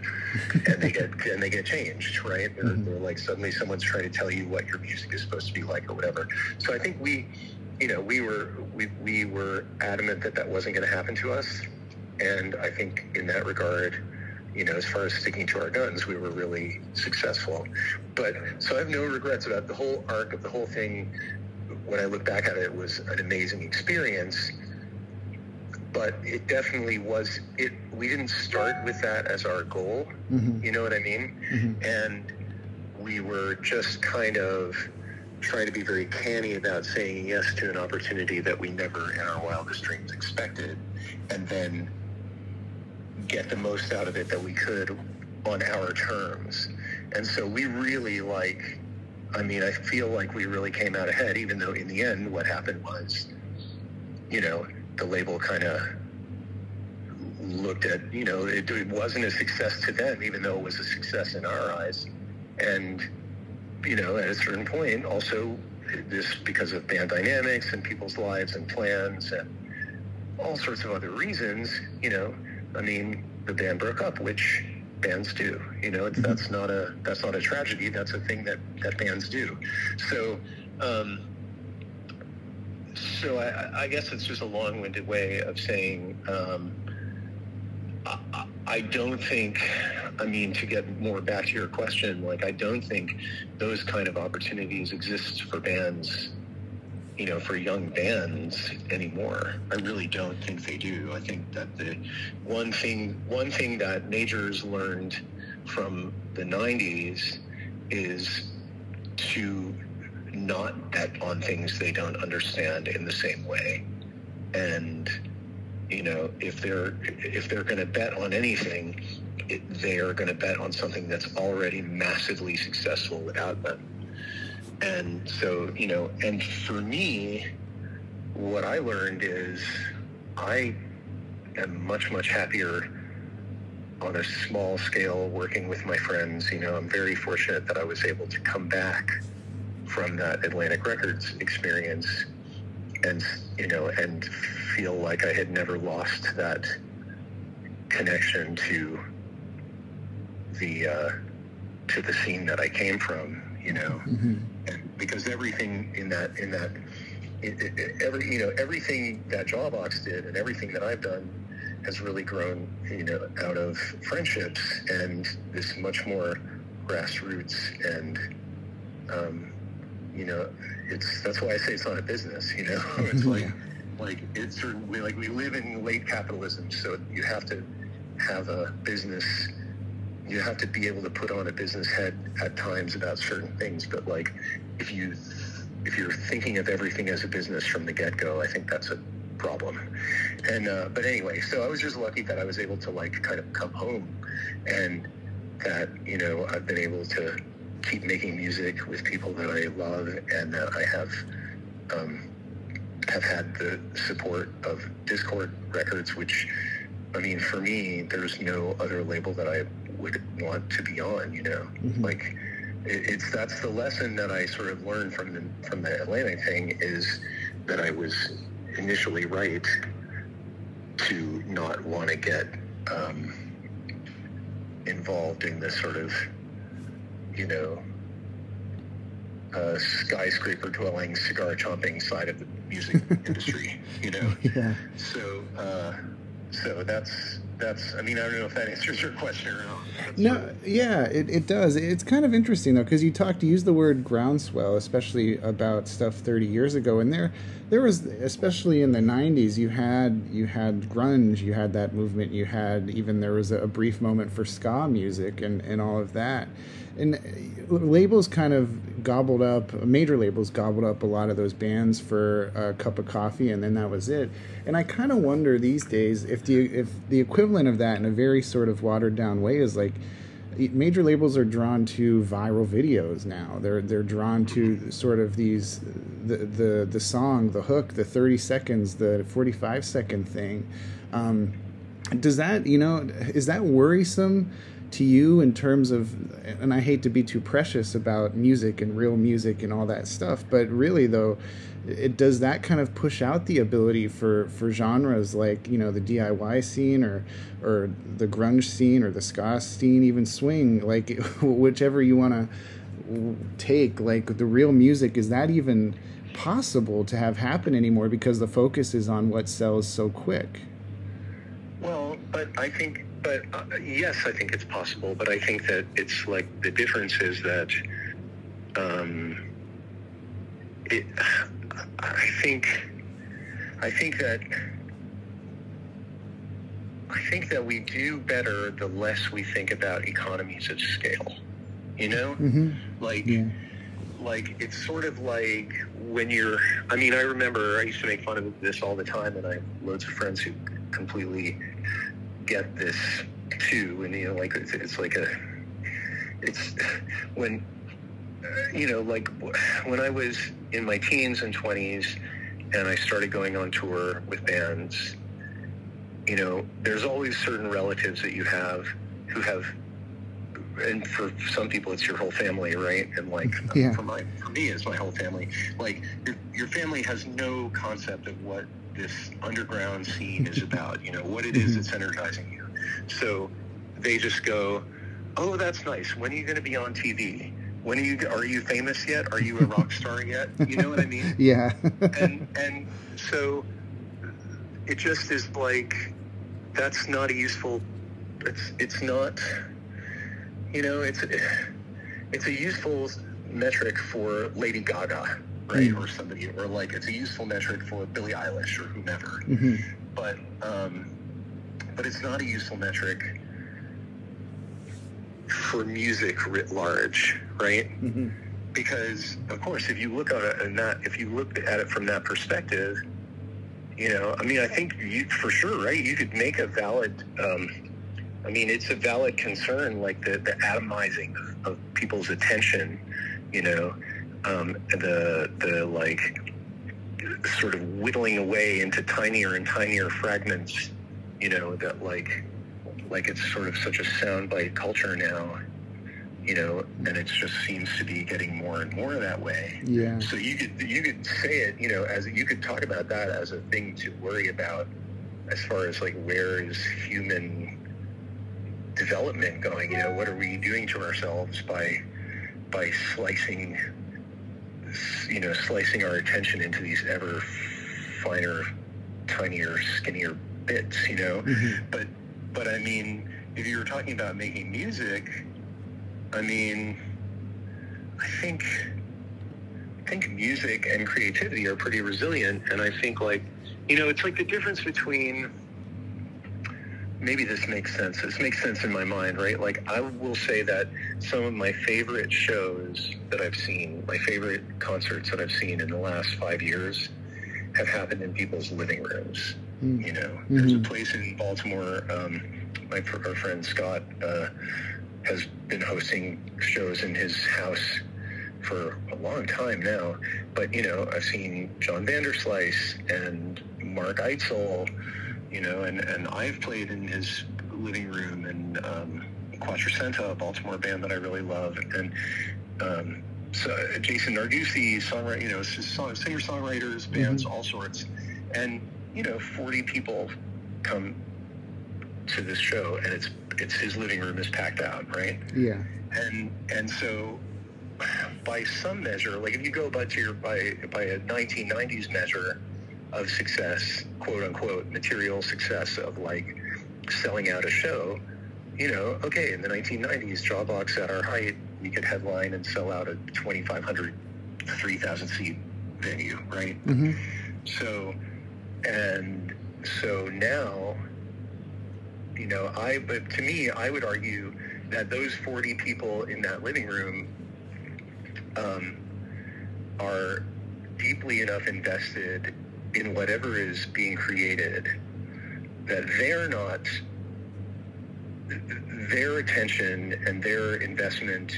[LAUGHS] and they get, and they get changed, right? They're, mm-hmm. they're like, suddenly someone's trying to tell you what your music is supposed to be like or whatever. So I think we, you know, we were, we, we were adamant that that wasn't going to happen to us. and I think in that regard, you know, as far as sticking to our guns, we were really successful. But so I have no regrets about the whole arc of the whole thing. When I look back at it, it was an amazing experience. But it definitely was. It we didn't start with that as our goal. Mm-hmm. You know what I mean? Mm-hmm. And we were just kind of trying to be very canny about saying yes to an opportunity that we never in our wildest dreams expected, and then get the most out of it that we could on our terms. And so we really like, I mean, I feel like we really came out ahead, even though in the end, what happened was, you know, the label kind of looked at, you know, it, it wasn't a success to them, even though it was a success in our eyes. And, you know, at a certain point, also this because of band dynamics and people's lives and plans and all sorts of other reasons, you know, I mean, the band broke up, which bands do. You know, mm-hmm. that's not a that's not a tragedy. That's a thing that that bands do. So, um, so I, I guess it's just a long-winded way of saying. Um, I, I don't think, I mean, to get more back to your question, like, I don't think those kind of opportunities exist for bands you know, for young bands anymore. I really don't think they do. I think that the one thing one thing that majors learned from the 90s is to not bet on things they don't understand in the same way. And you know, if they're if they're going to bet on anything, it, they are going to bet on something that's already massively successful without them and so, you know, and for me, what I learned is I am much, much happier on a small scale working with my friends. You know, I'm very fortunate that I was able to come back from that Atlantic Records experience and, you know, and feel like I had never lost that connection to the, uh, to the scene that I came from, you know. Mm-hmm and because everything in that in that it, it, every you know everything that Jawbox did and everything that I've done has really grown you know out of friendships and this much more grassroots and um, you know it's that's why I say it's not a business you know [LAUGHS] it's [LAUGHS] like like it's we like we live in late capitalism so you have to have a business you have to be able to put on a business head at times about certain things. But like, if you if you're thinking of everything as a business from the get go, I think that's a problem. And uh, but anyway, so I was just lucky that I was able to like kind of come home, and that you know I've been able to keep making music with people that I love, and that I have. Um, have had the support of Dischord Records, which, I mean, for me, there's no other label that I would want to be on. You know, mm-hmm. like it, it's that's the lesson that I sort of learned from the from the Atlantic thing is that I was initially right to not want to get um, involved in this sort of you know uh, skyscraper dwelling, cigar chomping side of the music [LAUGHS] industry, you know? [LAUGHS] Yeah. So, uh, so that's that's i mean i don't know if that answers your question or not no yeah it, it does it's kind of interesting though because you talked to use the word groundswell especially about stuff 30 years ago and there there was especially in the 90s you had you had grunge you had that movement you had even there was a, brief moment for ska music and and all of that. And uh, labels kind of gobbled up major labels gobbled up a lot of those bands for a cup of coffee and then that was it. And i kind of wonder these days if the if the equivalent of that in a very sort of watered down way is like major labels are drawn to viral videos now. They're they're drawn to sort of these the the the song the hook the 30 seconds the 45 second thing. Um, does that you know is that worrisome to you in terms of and I hate to be too precious about music and real music and all that stuff but really though it does that kind of push out the ability for for genres like you know the DIY scene or or the grunge scene or the ska scene even swing like [LAUGHS] whichever you want to take like the real music is that even possible to have happen anymore because the focus is on what sells so quick well but I think, but uh, yes, I think it's possible. But I think that it's like the difference is that, um, it. I think, I think that. I think that we do better the less we think about economies of scale. You know, mm-hmm. like, yeah. like it's sort of like when you're. I mean, I remember I used to make fun of this all the time, and I have loads of friends who completely get this too. And you know, like it's, it's like a, it's when, you know, like when I was in my teens and twenties, and I started going on tour with bands. You know, there's always certain relatives that you have who have and for some people it's your whole family right and like [LAUGHS] yeah. for my for me it's my whole family like your, your family has no concept of what this underground scene is [LAUGHS] about, you know, what it is mm-hmm. that's energizing you. So they just go, oh, that's nice. When are you going to be on TV? When are you, are you famous yet? Are you a rock star yet? You know what I mean? [LAUGHS] Yeah. and, and so it just is like, that's not a useful, it's, it's not, you know, it's, it's a useful metric for Lady Gaga right? Mm-hmm. Or somebody, or like it's a useful metric for Billie Eilish or whomever. Mm-hmm. But um, but it's not a useful metric for music writ large, right? Mm-hmm. Because of course, if you look at it and that, if you look at it from that perspective, you know, I mean, I think you for sure, right? You could make a valid. Um, I mean, it's a valid concern, like the, the atomizing of, of people's attention, you know, um, the the like sort of whittling away into tinier and tinier fragments, you know, that like like it's sort of such a soundbite culture now, you know, and it just seems to be getting more and more that way. Yeah. So you could you could say it, you know, as you could talk about that as a thing to worry about as far as like where is human development going, you know, what are we doing to ourselves by by slicing you know, slicing our attention into these ever finer, tinier, skinnier bits, you know. Mm-hmm. But, but I mean, if you were talking about making music, I mean, I think, I think music and creativity are pretty resilient, and I think like, you know, it's like the difference between maybe this makes sense. This makes sense in my mind, right? Like I will say that some of my favorite shows that I've seen, my favorite concerts that I've seen in the last five years have happened in people's living rooms. You know, mm-hmm. there's a place in Baltimore, um, my our friend Scott uh, has been hosting shows in his house for a long time now. But, you know, I've seen John Vanderslice and Mark Eitzel you know, and, and I've played in his living room and um, Quattracenta, a Baltimore band that I really love, and um, so Jason Narducy, songwriter, you know, song, singer songwriters, bands, mm-hmm. all sorts, and you know, 40 people come to this show, and it's it's his living room is packed out, right? Yeah, and and so by some measure, like if you go by to your by by a 1990s measure of success, quote unquote, material success of like selling out a show, you know, okay, in the 1990s, Jawbox at our height, we could headline and sell out a 2,500, 3,000 seat venue, right? Mm-hmm. So, and so now, you know, I, but to me, I would argue that those 40 people in that living room um, are deeply enough invested in whatever is being created that they're not their attention and their investment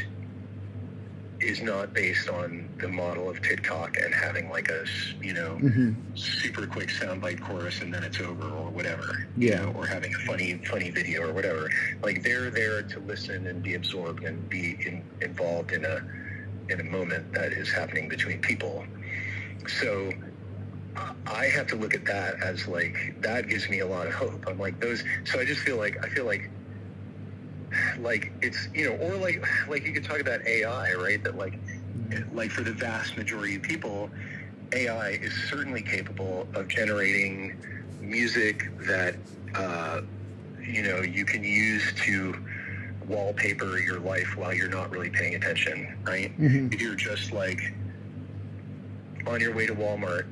is not based on the model of TikTok and having like a you know mm-hmm. super quick soundbite chorus and then it's over or whatever. Yeah. You know, or having a funny funny video or whatever. Like they're there to listen and be absorbed and be in, involved in a in a moment that is happening between people. So I have to look at that as like that gives me a lot of hope. I'm like those, so I just feel like I feel like like it's you know, or like like you could talk about AI, right? That like like for the vast majority of people, AI is certainly capable of generating music that uh, you know you can use to wallpaper your life while you're not really paying attention, right? Mm-hmm. If you're just like on your way to Walmart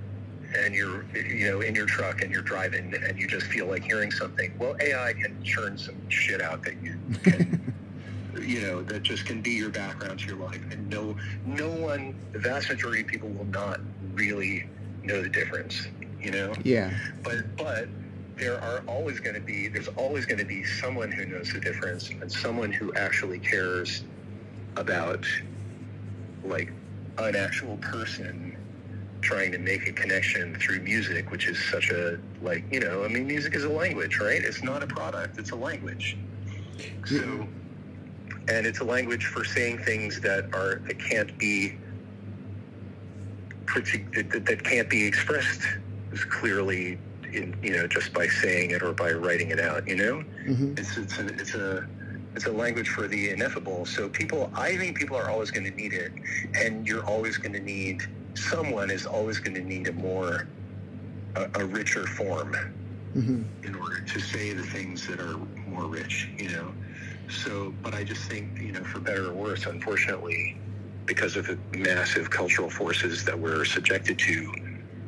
and you're you know in your truck and you're driving and you just feel like hearing something well ai can churn some shit out that you can [LAUGHS] you know that just can be your background to your life. And no no one the vast majority of people will not really know the difference you know? Yeah. But but there are always going to be there's always going to be someone who knows the difference and someone who actually cares about like an actual person trying to make a connection through music, which is such a like you know, I mean, music is a language, right? It's not a product; it's a language. So, and it's a language for saying things that are that can't be that, that can't be expressed as clearly in you know just by saying it or by writing it out. You know, mm-hmm. it's it's a, it's a it's a language for the ineffable. So people, I think people are always going to need it, and you're always going to need someone is always going to need a more a, a richer form mm-hmm. in order to say the things that are more rich you know so but i just think you know for better or worse unfortunately because of the massive cultural forces that we're subjected to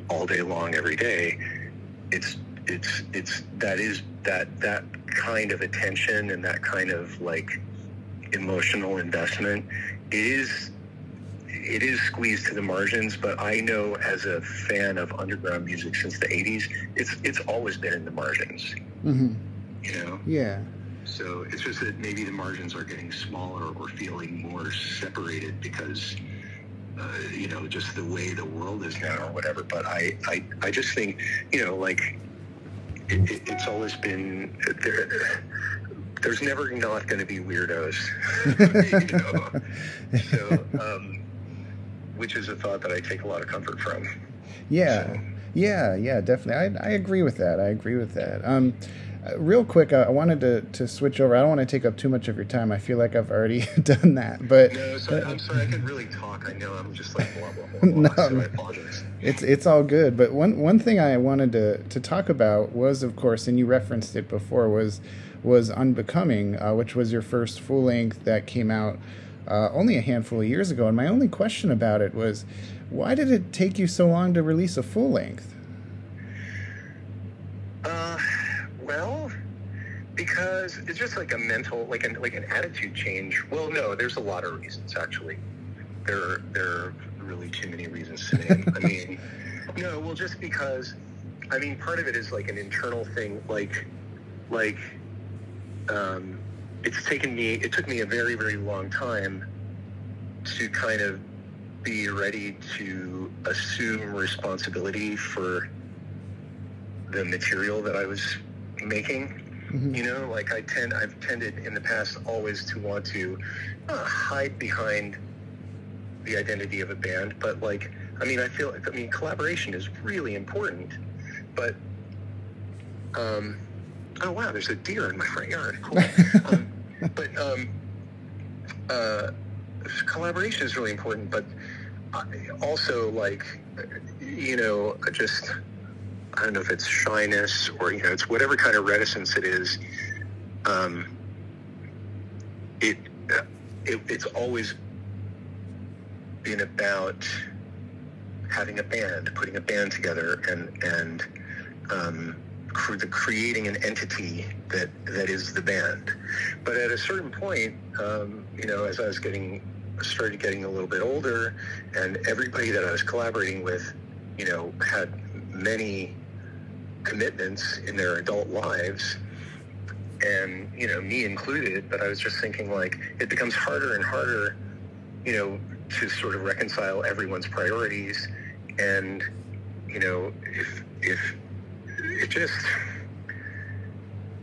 all day long every day it's it's it's that is that that kind of attention and that kind of like emotional investment is it is squeezed to the margins, but I know as a fan of underground music since the '80s, it's it's always been in the margins. Mm-hmm. You know. Yeah. So it's just that maybe the margins are getting smaller or feeling more separated because, uh, you know, just the way the world is now or whatever. But I, I, I just think, you know, like it, it, it's always been there. There's never not going to be weirdos. [LAUGHS] [LAUGHS] you know? so, um, which is a thought that I take a lot of comfort from. Yeah, so. yeah, yeah, definitely. I, I agree with that. I agree with that. Um, real quick, I wanted to, to switch over. I don't want to take up too much of your time. I feel like I've already [LAUGHS] done that, but no, sorry, I'm sorry. I could really talk. I know I'm just like blah blah blah. blah [LAUGHS] no, so I apologize. It's it's all good. But one one thing I wanted to to talk about was, of course, and you referenced it before, was was unbecoming, uh, which was your first full length that came out uh, only a handful of years ago. And my only question about it was, why did it take you so long to release a full length? Uh, well, because it's just like a mental, like an like an attitude change. Well, no, there's a lot of reasons actually. There, there are really too many reasons to name. I mean, [LAUGHS] no, well, just because. I mean, part of it is like an internal thing, like, like, um, it's taken me it took me a very very long time to kind of be ready to assume responsibility for the material that I was making. Mm-hmm. You know, like I tend, I've tended in the past always to want to uh, hide behind the identity of a band, but like, I mean, I feel, I mean, collaboration is really important, but, um, oh wow, there's a deer in my front yard. Cool. [LAUGHS] um, but um, uh, collaboration is really important, but also like you know just I don't know if it's shyness or you know it's whatever kind of reticence it is. Um, it, it it's always been about having a band, putting a band together, and and um, the creating an entity that that is the band. But at a certain point, um, you know, as I was getting started getting a little bit older, and everybody that I was collaborating with, you know, had many commitments in their adult lives, and you know, me included. But I was just thinking, like, it becomes harder and harder, you know, to sort of reconcile everyone's priorities, and you know, if if it just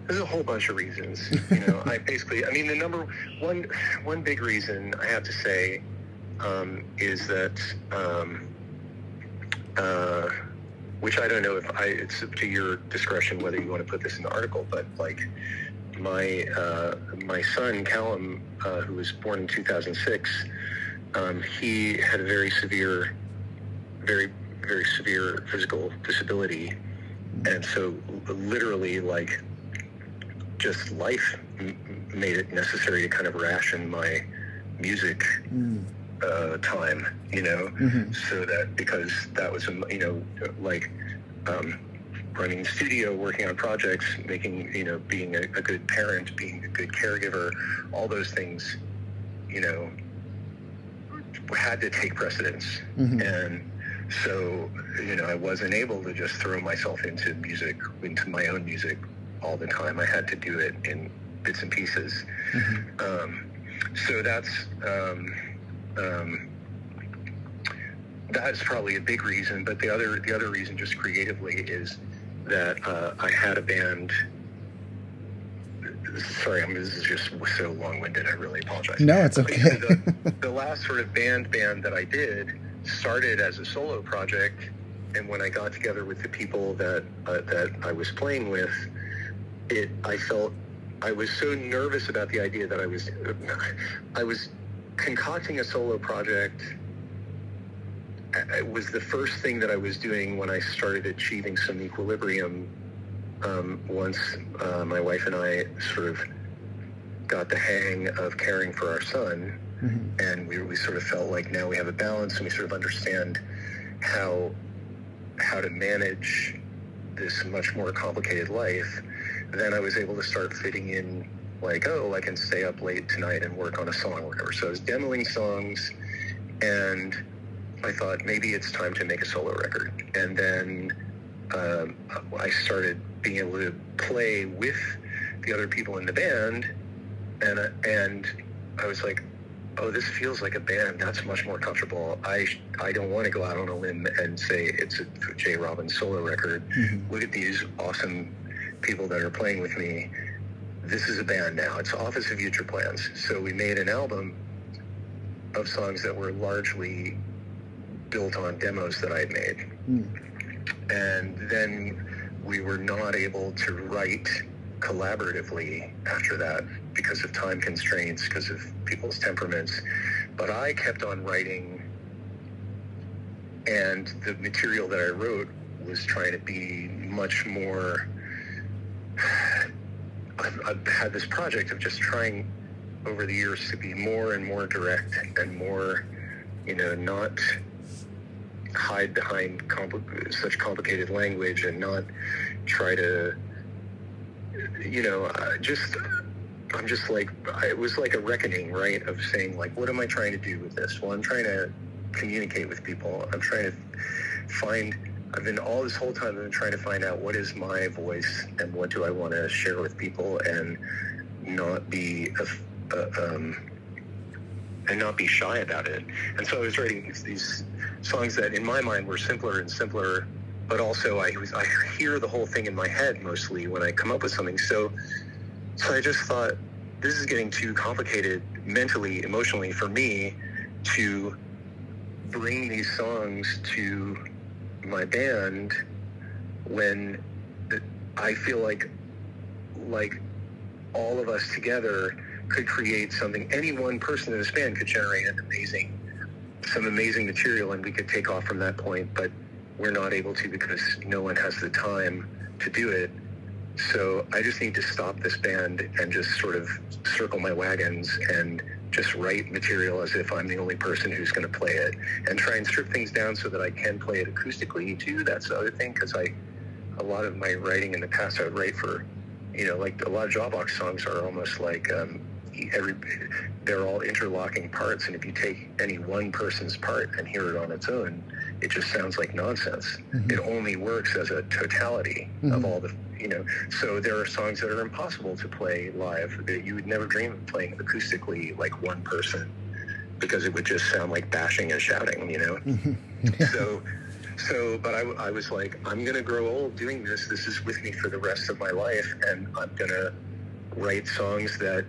there's a whole bunch of reasons. You know, [LAUGHS] I basically, I mean, the number one one big reason I have to say um, is that, um, uh, which I don't know if I, it's up to your discretion whether you want to put this in the article, but like my uh, my son Callum, uh, who was born in 2006, um, he had a very severe, very very severe physical disability and so literally like just life m- made it necessary to kind of ration my music mm. uh, time, you know, mm-hmm. so that because that was, you know, like um, running the studio, working on projects, making, you know, being a, a good parent, being a good caregiver, all those things, you know, had to take precedence. Mm-hmm. And so, you know, I wasn't able to just throw myself into music, into my own music all the time. I had to do it in bits and pieces. Mm-hmm. Um, so that's um, um, that's probably a big reason. But the other the other reason, just creatively, is that uh, I had a band. Sorry, I mean, this is just so long-winded. I really apologize. No, it's okay. the, the [LAUGHS] last sort of band band that I did started as a solo project, and when I got together with the people that uh, that I was playing with, it I felt I was so nervous about the idea that I was I was concocting a solo project. It was the first thing that I was doing when I started achieving some equilibrium. Um, once uh, my wife and I sort of got the hang of caring for our son, mm-hmm. and we, we sort of felt like now we have a balance, and we sort of understand how how to manage this much more complicated life then I was able to start fitting in like, oh, I can stay up late tonight and work on a song or whatever. So I was demoing songs and I thought maybe it's time to make a solo record. And then um, I started being able to play with the other people in the band and, and I was like, oh, this feels like a band. That's much more comfortable. I I don't want to go out on a limb and say it's a J. Robbins solo record. Mm-hmm. Look at these awesome people that are playing with me, this is a band now. It's Office of Future Plans. So we made an album of songs that were largely built on demos that I had made. Mm. And then we were not able to write collaboratively after that because of time constraints, because of people's temperaments. But I kept on writing, and the material that I wrote was trying to be much more I've, [SIGHS] I've had this project of just trying over the years to be more and more direct and more, you know, not hide behind compl- such complicated language and not try to, you know, uh, just. I'm just like, it was like a reckoning, right? Of saying, like, what am I trying to do with this? Well, I'm trying to communicate with people. I'm trying to find I've been all this whole time I've been trying to find out what is my voice and what do I want to share with people and not be a, a, um, and not be shy about it. And so I was writing these, these songs that in my mind were simpler and simpler, but also I was I hear the whole thing in my head mostly when I come up with something. So so I just thought this is getting too complicated mentally, emotionally for me to bring these songs to my band when I feel like like all of us together could create something. Any one person in this band could generate an amazing, some amazing material, and we could take off from that point. But we're not able to because no one has the time to do it. So I just need to stop this band and just sort of circle my wagons and just write material as if I'm the only person who's going to play it and try and strip things down so that I can play it acoustically too. That's the other thing because I, a lot of my writing in the past, I would write for, you know, like a lot of Jawbox songs are almost like um, every, they're all interlocking parts, and if you take any one person's part and hear it on its own, it just sounds like nonsense. Mm-hmm. It only works as a totality mm-hmm. of all the you know. So there are songs that are impossible to play live that you would never dream of playing acoustically, like one person, because it would just sound like bashing and shouting, you know. Mm-hmm. [LAUGHS] so, so, but I, I was like, I'm gonna grow old doing this. This is with me for the rest of my life, and I'm gonna write songs that,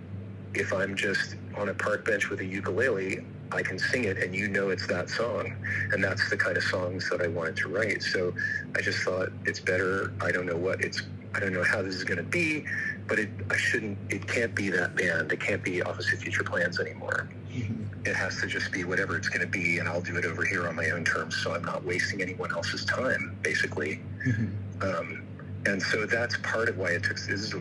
if I'm just on a park bench with a ukulele, I can sing it and you know it's that song. And that's the kind of songs that I wanted to write. So I just thought it's better. I don't know what it's I don't know how this is going to be, but it, I shouldn't, it can't be that band. It can't be Office of Future Plans anymore. Mm-hmm. It has to just be whatever it's going to be, and I'll do it over here on my own terms, so I'm not wasting anyone else's time, basically. Mm-hmm. Um, and so that's part of why it took. This is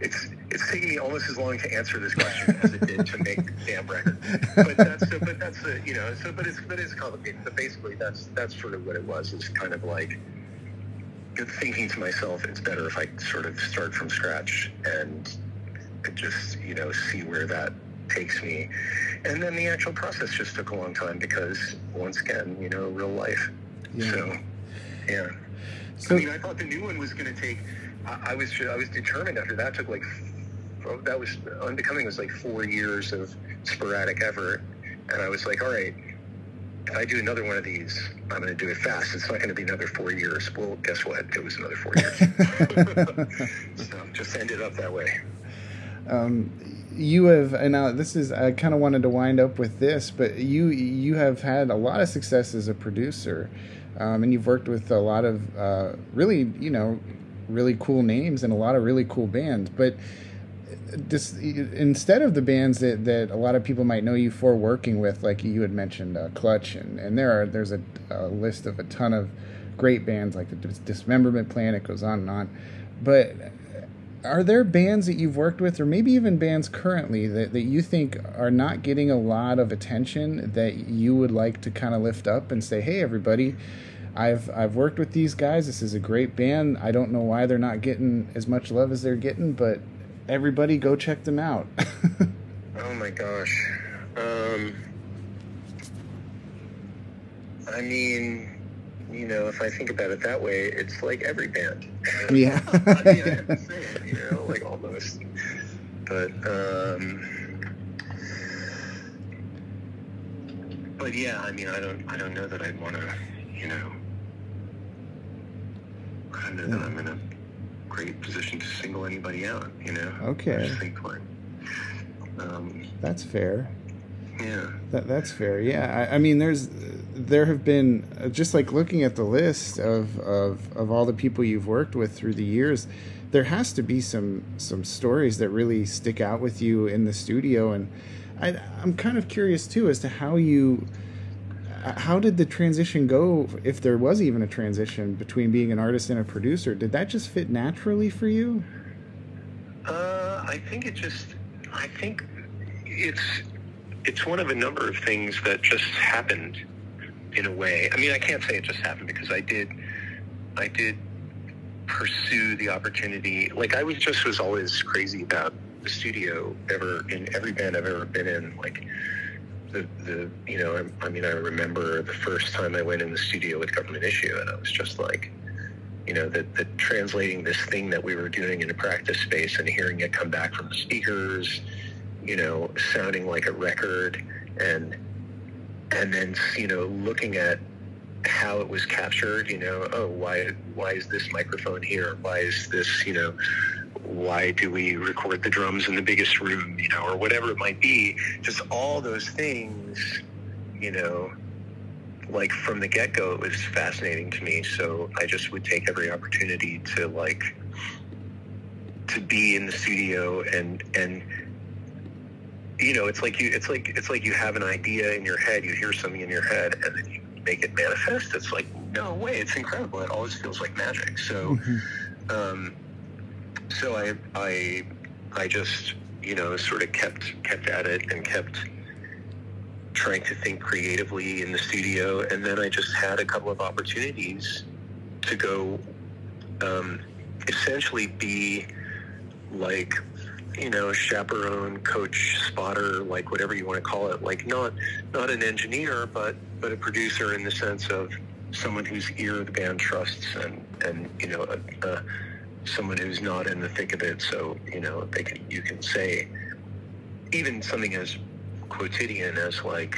it's it's taking me almost as long to answer this question [LAUGHS] as it did to make the damn record. But that's so, but that's the you know so but it's but it's complicated. But basically, that's that's sort of what it was. It's kind of like thinking to myself, it's better if I sort of start from scratch and just you know see where that takes me. And then the actual process just took a long time because once again, you know, real life. Yeah. So yeah. So, I mean, I thought the new one was going to take I, was I was determined after that took like that was unbecoming was like four years of sporadic effort, and I was like, all right, if I do another one of these, I'm going to do it fast. It's not going to be another four years. Well, guess what? It was another four years. [LAUGHS] so just ended up that way. Um, you have, and now this is, I kind of wanted to wind up with this, but you you have had a lot of success as a producer, um, and you've worked with a lot of uh, really, you know, really cool names and a lot of really cool bands. But just instead of the bands that, that a lot of people might know you for working with, like you had mentioned, uh, Clutch, and, and there are there's a, a, list of a ton of great bands like the Dismemberment Plan. It goes on and on. But are there bands that you've worked with, or maybe even bands currently that, that you think are not getting a lot of attention that you would like to kind of lift up and say, hey, everybody, I've I've worked with these guys. This is a great band. I don't know why they're not getting as much love as they're getting, but everybody go check them out. [LAUGHS] oh my gosh. Um, I mean, you know, if I think about it that way, it's like every band. [LAUGHS] Yeah. [LAUGHS] I mean, I have to say it, you know, like almost. But um, but yeah, I mean, I don't, I don't know that I'd want to, you know, that I'm in a great position to single anybody out. You know. Okay. Um, that's fair. Yeah. That that's fair. Yeah. I, I, mean, there's there have been just like looking at the list of, of of all the people you've worked with through the years. There has to be some some stories that really stick out with you in the studio, and I, I'm kind of curious too as to how you how did the transition go if there was even a transition between being an artist and a producer? Did that just fit naturally for you? Uh, i think it just i think it's it's one of a number of things that just happened in a way. I mean i can't say it just happened because i did i did pursue the opportunity. Like i was just was always crazy about the studio ever in every band i've ever been in. Like the, the you know, I, I mean, I remember the first time I went in the studio with Government Issue, and I was just like, you know, that the translating this thing that we were doing in a practice space and hearing it come back from the speakers, you know, sounding like a record, and and then you know, looking at how it was captured, you know, oh, why why is this microphone here? Why is this, you know, why do we record the drums in the biggest room, you know, or whatever it might be. Just all those things, you know, like from the get go, it was fascinating to me. So I just would take every opportunity to like to be in the studio and and you know, it's like you it's like it's like you have an idea in your head, you hear something in your head, and then you make it manifest. It's like no way, it's incredible. It always feels like magic. So. Mm-hmm. Um, so I, I, I just, you know, sort of kept kept at it and kept trying to think creatively in the studio. And then I just had a couple of opportunities to go, um, essentially be like, you know, chaperone, coach, spotter, like whatever you want to call it. Like not not an engineer, but but a producer in the sense of someone whose ear the band trusts and and you know a, someone who's not in the thick of it. So you know, they can you can say even something as quotidian as like,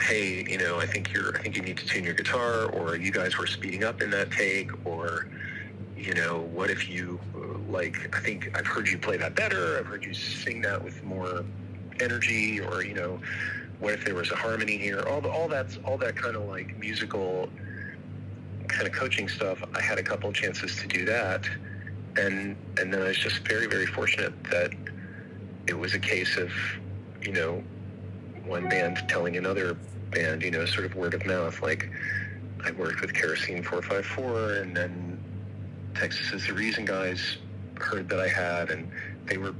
"Hey, you know, I think you're I think you need to tune your guitar," or "You guys were speeding up in that take," or you know, what if you like? I think I've heard you play that better. I've heard you sing that with more energy, or you know, what if there was a harmony here? All the, all that's all that kind of like musical kind of coaching stuff, I had a couple chances to do that, and and then I was just very very fortunate that it was a case of you know one band telling another band, you know, sort of word of mouth. Like I worked with Kerosene 454, and then Texas is the Reason guys heard that I had, and they were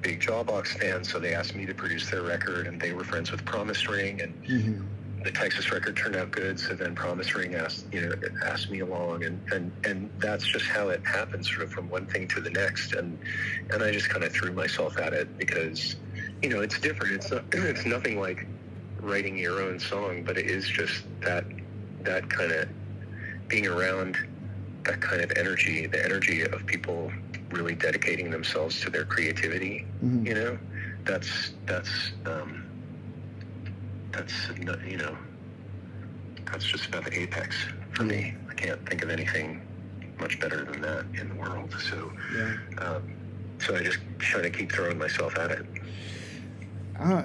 big Jawbox fans, so they asked me to produce their record, and they were friends with Promise Ring, and mm-hmm. The Texas record turned out good. So then Promise Ring asked, you know, asked me along, and and and that's just how it happens, sort of from one thing to the next, and and I just kind of threw myself at it because, you know, it's different. It's not, [CLEARS THROAT] it's nothing like writing your own song, but it is just that that kind of being around that kind of energy, the energy of people really dedicating themselves to their creativity. Mm-hmm. You know, that's that's um, that's you know that's just about the apex for me. I can't think of anything much better than that in the world. So, yeah. um, so I just try to keep throwing myself at it. Uh,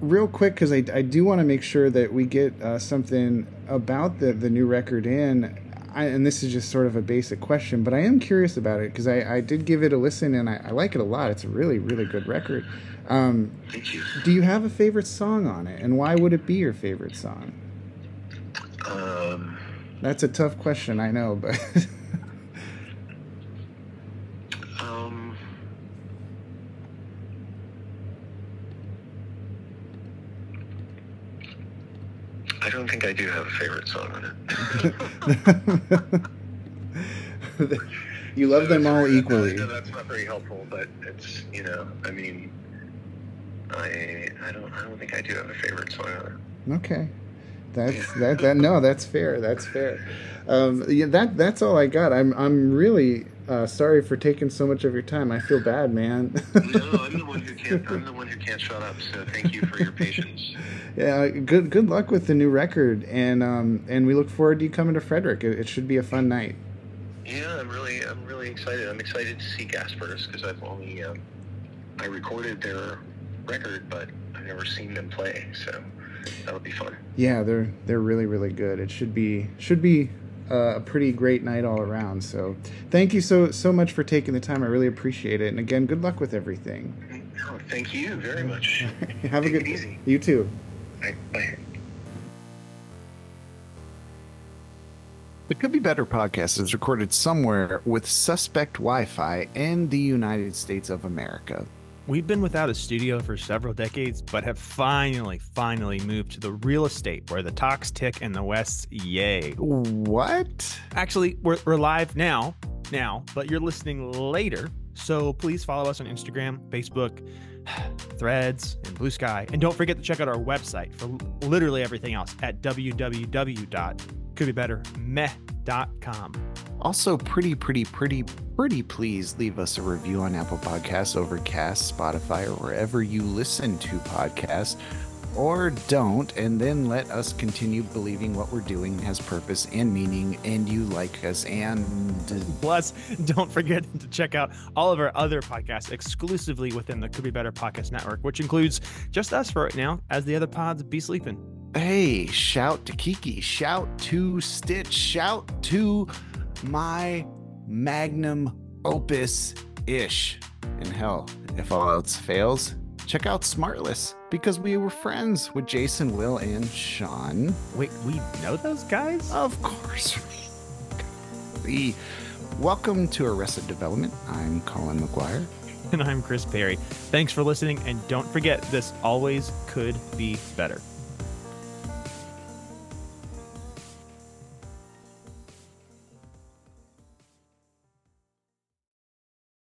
real quick, because I, I do want to make sure that we get uh, something about the the new record in. I, and this is just sort of a basic question, but I am curious about it because I, I, did give it a listen and I, I, like it a lot. It's a really, really good record. Um, Thank you. Do you have a favorite song on it, and why would it be your favorite song? Um, That's a tough question, I know, but. I don't think I do have a favorite song on it. [LAUGHS] you love them all equally. [LAUGHS] That's not very helpful, but it's you know, I mean, I I don't I don't think I do have a favorite song. Okay, that's [LAUGHS] that that no, that's fair. That's fair. Um, yeah, that that's all I got. I'm I'm really uh, sorry for taking so much of your time. I feel bad, man. no, I'm the one who can't. I'm the one who can't shut up. So thank you for your patience. [LAUGHS] yeah, good good luck with the new record, and um, and we look forward to you coming to Frederick. It, it should be a fun night. Yeah, I'm really I'm really excited. I'm excited to see Gaspers because I've only um, I recorded their record, but I've never seen them play. So that would be fun. Yeah, they're they're really really good. It should be should be uh, a pretty great night all around. So thank you so so much for taking the time. I really appreciate it. And again, good luck with everything. Oh, thank you very much. [LAUGHS] Have Take a good. Easy. You too. Bye. Bye. The Could Be Better podcast is recorded somewhere with suspect Wi Fi in the United States of America. We've been without a studio for several decades, but have finally, finally moved to the real estate where the talks tick and the West's yay. What? Actually, we're, we're live now, now, but you're listening later. So please follow us on Instagram, Facebook, [SIGHS] Threads, and Blue Sky. And don't forget to check out our website for literally everything else at www.couldbebettermeh.com. Also, pretty, pretty, pretty, pretty please leave us a review on Apple Podcasts, Overcast, Spotify, or wherever you listen to podcasts. Or don't, and then let us continue believing what we're doing has purpose and meaning, and you like us. And plus, don't forget [LAUGHS] to check out all of our other podcasts exclusively within the Could Be Better Podcast Network, which includes just us for right now, as the other pods be sleeping. Hey, shout to Kiki, shout to Stitch, shout to my magnum opus ish. And hell, if all else fails, check out Smartless because we were friends with Jason, Will, and Sean. Wait, we know those guys? Of course. we welcome to Arrested Development. I'm Colin McGuire. And I'm Chris Perry. Thanks for listening, and don't forget this always could be better.